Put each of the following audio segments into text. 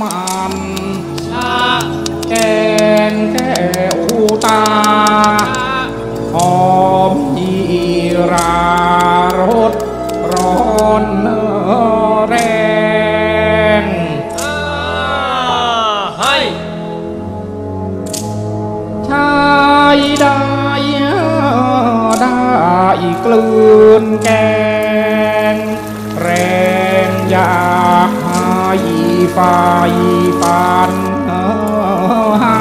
มานชาแกงแก้วตาชาหอมยีรารสร้อนแรงอ่าให้ชายได้ได้กลืนแก ไฟฟันหา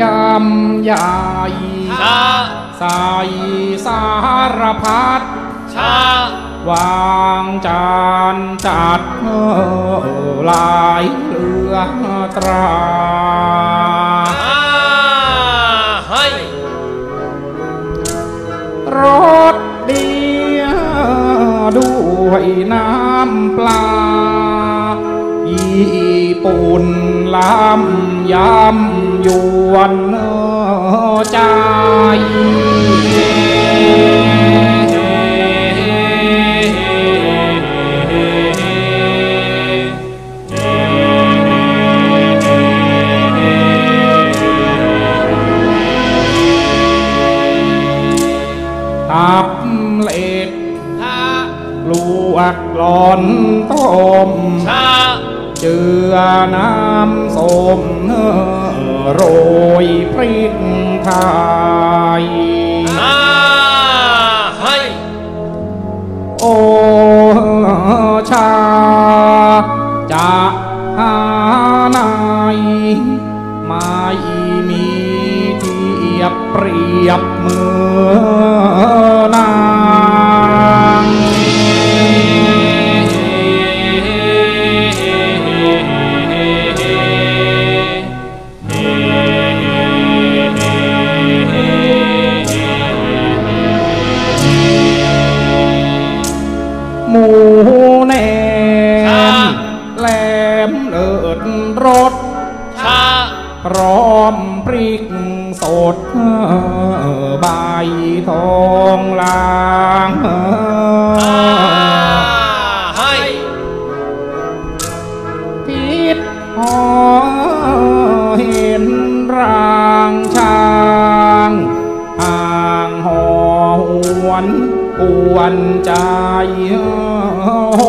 ยำใหญ่ชาใส่สารพัดชา วางจานจัดเอ่อหลายเรือตราให้รสดีด้วยน้ำปลาญี่ปุ่นลำยำยวนใจ ตับเล็ดชาลวกหลอนต้มชาเจือน้ำส้มโรยพริกไทยอ่าให้โอชา จะหาไหนไม่มีเที ยบเปรียบเหมือนางหมูแนมแหลมเลิศรสชาพ ร้อมพริกสดใบทองลางให้พิษหอเห็นร่างช้างห่างหอหวนปวนใจโห